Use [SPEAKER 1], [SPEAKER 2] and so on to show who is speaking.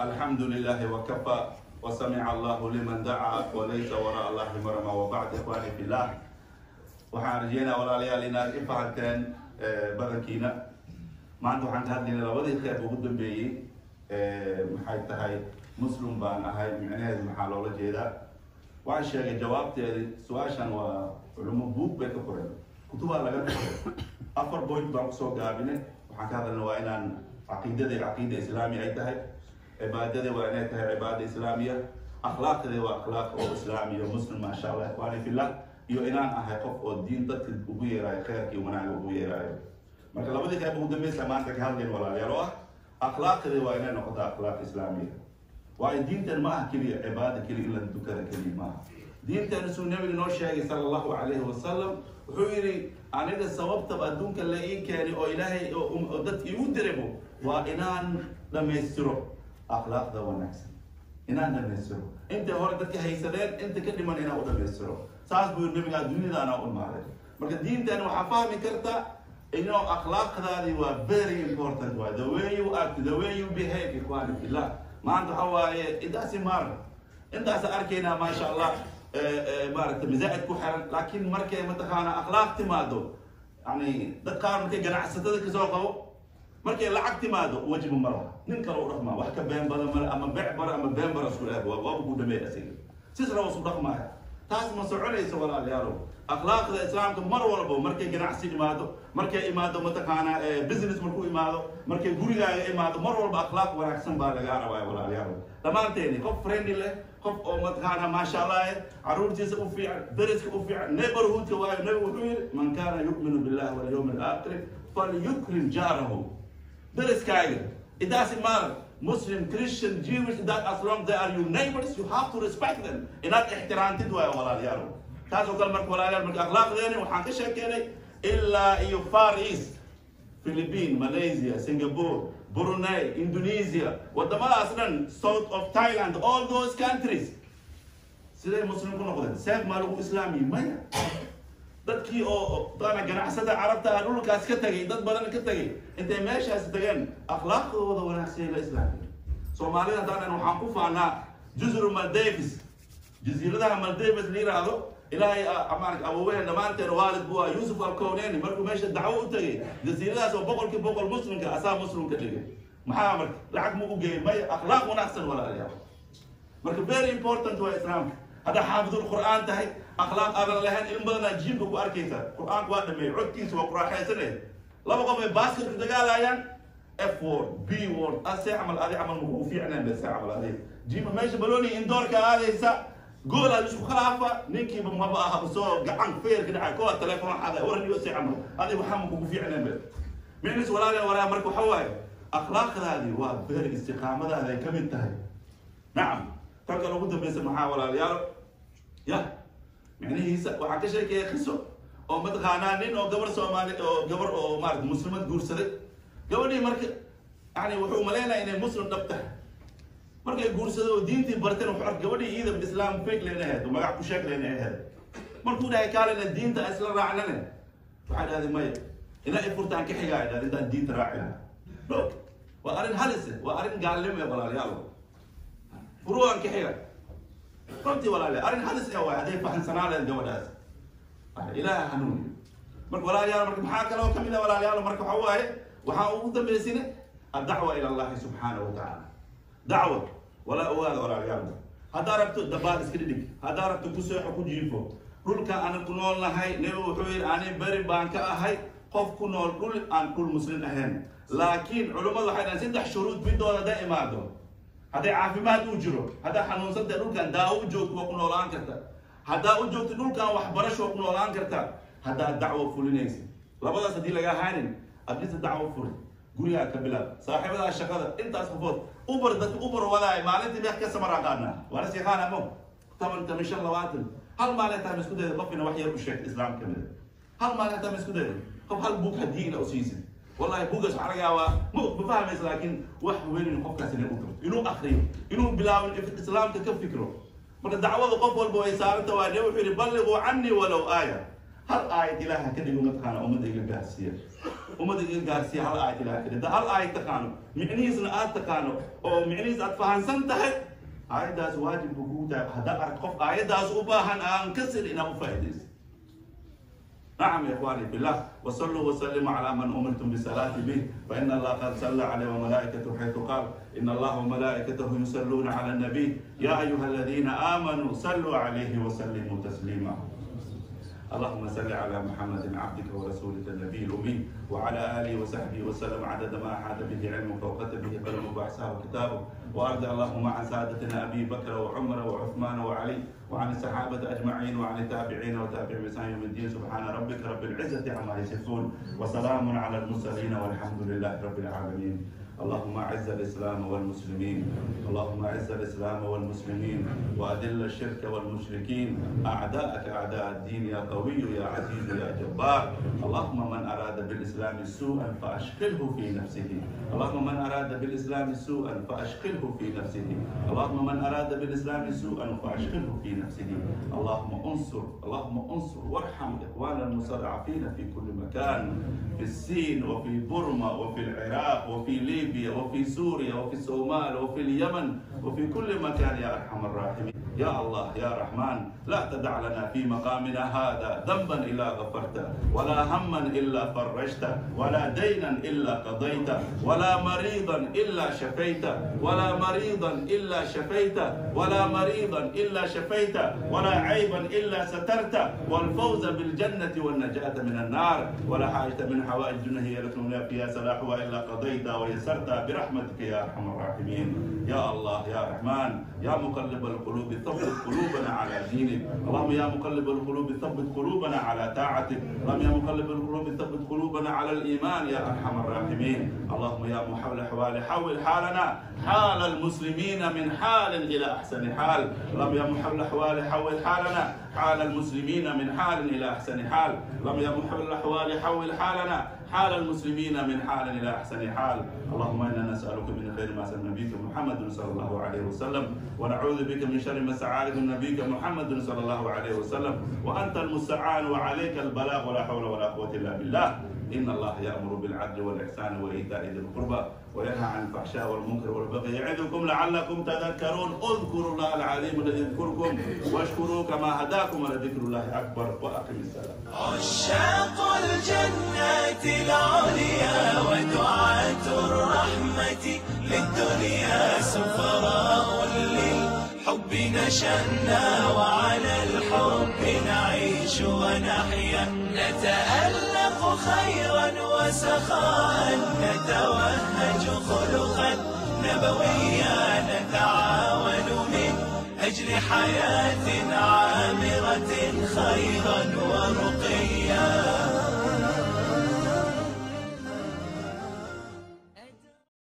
[SPEAKER 1] الحمد لله وكفى وسمع الله لمن دعا وليس وراء الله مرمى وبعد إخواني في الله waxaan rajeynaa walaalayaal inaad i fahanteen badankiina maanta waxaan ka hadlaynaa labadii qeyb ugu dambeeyey maxay tahay muslim baan ahay micnaheedu maxaa loola jeedaa waxaan sheegay jawaabteedi su-aashan waa culimo buug bay ka qoreen kutubaa laga qoray afar point baan kusoo gaabine waxaan ka hadlayna waa inaan caqiidada caqiida islaami ay tahay cibaadada waa inay tahay cibaada islaamiya akhlaaqda waa akhlaaq oo islaamiya muslim maasha allah ikhwaani fillah iyo inaan ahay qof oo diin dadka ugu yeeraayo kheyrka iyo wanaaga ugu yeeraayo. Marka labadii qayb ugu dambeysa maanta ka hadlayn walaalayaal oo ah akhlaaqda waa inay noqotaa akhlaaq islaamiya. Waayo diintan ma aha keliya cibaada keliya in la dukada keliya maaha diintan suu nabiga noo sheegay sala allahu calayhi wasalam wuxuu yidhi aniga sababtaba adduunka la ii keenay oo ilaahay oo dadka igu dirabo waa inaan dhammaystiro akhlaaqda wanaagsan. Inaan dhammaystiro. Intay hore dadka haysadeen inta ka dhiman inaan u dhammaystiro. Saas buu nabiga adduunyadaana u imaaday marka diintan waxaa fahmi karta inuu akhlaaqdaadi waa very important. Waay the way you act the way you behave ikhwani fillah. Maanta waxa waaye intaasi maar intaas arkaynaa maasha allah maaragta mazaa'id ku xiran. Laakiin markay mataqaana akhlaaq timaado yani dad qaar markay ganacsatada ka soo qabo مركي لعقت ماذا وجب مرة نين كانوا رقم ما وحكة بين بلا مرة أما بيع برا أما بين برا سؤال أبو أبو أبو قدام إيه أسير. سيس رأوس رقم ما تاس ما سعره يسوي لا ليارو أخلاق الإسلام كم مرة ربو. مركي جناح سيد ماذا مركي إيماده متكانا بزنس إيه، مركو إيماده مركي غوري لا إيماده مرة ربو أخلاق ولا أحسن بار لجارة وياه ولا ليارو لما أنتيني كم فريندي له كم أو ما شاء الله. عروض جزء أوفيع درس أوفيع نبر هو تواي نبر هو من كان يؤمن بالله واليوم الآخر فليكرم جاره. Dariskaaga it doesn't matter. Muslim, Christian, Jewish, that as long they are your neighbors, you have to respect them. inaad ixtiraamtid waayo walaalayaal taasoo kale marka walaalayaal marka akhlaaqdeeni waxaan ka sheekeynay ilaa iyo far east philippine malaysia singapore brunei indonesia wadamadaas dhan south of thailand all those countries. siday muslim ku noqdeen seef maa lagu islaamiyi maya dadkii oo dana ganacsada carabta ah dhulkaas ka tagay dad badan ka tagay intay meeshaas tageen akhlaaqdooda wanaagsan la islaamiya soomaalida haddaanan waxaan ku faanaa juzru maldavis jasiiradaha maldavis la yiraahdo ilaahay amaanka abaween dhammaanteen waalid buu ah yuusuf alkowneni markuu meesha dacwo u tagay jasiiradahaas oo boqolkii boqol muslimka asaa muslimka dhigay. Maxaa marka lacag mu u geeyay maya akhlaaq wanaagsan walaalayaal marka very important waa islaamka haddaa xaafidul qur'aan tahay akhlaaq aadan lahayn in badanaa jiimka ku arkaysa. Qur'aanku waa dhameeyey codkiisa waa quraaxaysanay laba qof ay baasketka dagaalayaan f word b word ase camal adi camal makugu fiicnaan bese camal adi jiima meesha baloni indoorka aadaysa goola isku khilaafa ninkiiba maba aha soo gacan feerka dhacay kuwa telefoon xada warniyo se camal adi waxaa makugu fiicnaan be micnis walaalyaa walaa marka waxa waaye akhlaaqdaadi waa beer istiqaamadaada ay ka mid tahay. Nacam tan kale ugu dambeysa maxaa يا يعني هي وحكي شيء كي خسوا أو مد غانانين أو جبر سومالي أو جبر أو مارد مسلمة جور سري جبرني مارك يعني وحو ملينا إن مسلم نبته. مارك جور سري ودين تي برتين وحرك. جبرني إذا بإسلام فيك لنا هذا وما قعد شاك لنا هذا مارك هو ده يكال إن الدين ده أصل راعنا وعاد هذه ما هنا إفرت عن كحية هذا ده الدين راعنا وأرن هلسة وأرن قال لهم يا بلال يلا فروع عن كحية قلتي ولا لا؟ أرين هذا سوى هذا فحن سنا على الجوازات إلى هنون مرك ولا لا مرك محاك لو كمينة ولا لا مرك حواي. وحاول ذم بسنة الدعوة إلى الله سبحانه وتعالى. دعوة. ولا أواد ولا لا هذا ربط دبال سكريدك هذا ربط كسر حكوم جيفو رول كأنا كل الله هاي نيو حوير أنا بري بانك هاي قف كل رول أن كل مسلم أهم لكن علوم الله هاي نزيد شروط بدون دائما دو هذا عافمات أجره. هذا حنون صد نولكان دا أوجوت وقنا لأن كرتا. هذا أوجوت نولكان وحبرش وقنا لأن كرتا. هذا دعوة فلنيس لا بد سدي لجا هانين أبدي دعوة فل قولي يا كبلا. صاحب هذا الشقة أنت أصفر أوبر ده أوبر ولا ما لنت بيحكى سمر عقارنا ولا سيخان أبو. تمن تمشى الله واتن هل ما لنت مسكودة؟ بفينا وحي الشيخ إسلام كمل هل ما لنت مسكودة؟ خب هل بوك الدين أو سيزن والله بوجز على جوا مو بفهم إذا لكن واحد وين يحكى سنة أخرى إنه آخرين. إنه بلاو الإسلام كيف فكره مرة دعوة قف والبوي سار تواني وفي بلغ عني ولو آية. هل آية إلهها كده يوم تخانه؟ أمة إلى جارسيا أمة إلى جارسيا هل آية إلهها كده؟ ده هل آية تخانه؟ معني إذا آية تخانه. أو معني إذا أتفهم سنتها آية ده آية واجب بوجود هذا قف آية ده أباهن أنكسر إنه فائدة نعم يا إخواني في الله وصلوا وسلموا على من أمرتم بالصلاه به فإن الله قد صلى عليه وملائكته حيث قال إن الله وملائكته يصلون على النبي يا أيها الذين آمنوا صلوا عليه وسلموا تسليما. اللهم صل على محمد عبدك ورسولك النبي الأمي وعلى آله وصحبه وسلم عدد ما أحاط به علمك وكتب به قلمك واحصاه كتابك وارض اللهم عن سادتنا أبي بكر وعمر وعثمان وعلي وعن الصحابة أجمعين وعن التابعين وتابع بإحسان يوم الدين. سبحان ربك رب العزة عما يصفون وسلام على المرسلين والحمد لله رب العالمين. اللهم أعز الإسلام والمسلمين. اللهم أعز الإسلام والمسلمين. وأذل الشرك والمشركين. أعداءك أعداء الدين يا قوي يا عزيز يا جبار. اللهم من أراد بالإسلام سوءا فأشغله في نفسه. اللهم من أراد بالإسلام سوءا فأشغله في نفسه. اللهم من أراد بالإسلام سوءا فأشغله في نفسه. اللهم انصر اللهم انصر. وارحم اخواننا المستضعفين في كل مكان. في الصين وفي بورما وفي العراق وفي ليبيا وفي سوريا وفي الصومال وفي اليمن وفي كل مكان يا ارحم الراحمين يا الله يا رحمن لا تدع لنا في مقامنا هذا ذنبا إلا غفرته ولا هما إلا فرجته ولا دينا إلا قضيته ولا مريضا إلا شفيته ولا مريضا إلا شفيته ولا مريضا إلا شفيته ولا عيبا إلا سترته والفوز بالجنة والنجاة من النار ولا حاجة من حوائج الدنيا هي لكم فيها صلاحها الا قضيتها ويسرتها برحمتك يا أرحم الراحمين. يا الله يا رحمن يا مقلب القلوب ثبت قلوبنا على دينك. اللهم يا مقلب القلوب ثبت قلوبنا على طاعتك. اللهم يا مقلب القلوب ثبت قلوبنا على الإيمان يا أرحم الراحمين. اللهم يا محول الاحوال حول حالنا حال المسلمين من حال إلى أحسن حال. اللهم يا محول الاحوال حول حالنا حال المسلمين من حال إلى أحسن حال. اللهم يا محول الاحوال حول حالنا حال المسلمين من حال إلى أحسن حال. اللهم إنا نسألك من خير ما سال نبيك محمد صلى الله عليه وسلم ونعوذ بك من شر ما استعاذ نبيك محمد صلى الله عليه وسلم. وأنت المستعان وعليك البلاغ ولا حول ولا قوة إلا بالله. إن الله يأمر بالعدل والإحسان وإيتاء ذي القربى وينهى عن الفحشاء والمنكر والبغي يعظكم لعلكم تذكرون. اذكروا الله العظيم الذي يذكركم واشكروه كما هداكم ولذكر الله أكبر وأقم السلام
[SPEAKER 2] عشاق الجنات العليا ودعاة الرحمة للدنيا سفراء للحب نشأنا وعلى الحب نعيش ونحيا. نتألق خيرا وسخاء. نتوهج خلقا نبويا. نتعاون من أجل حياة عامرة خيرا ورقيا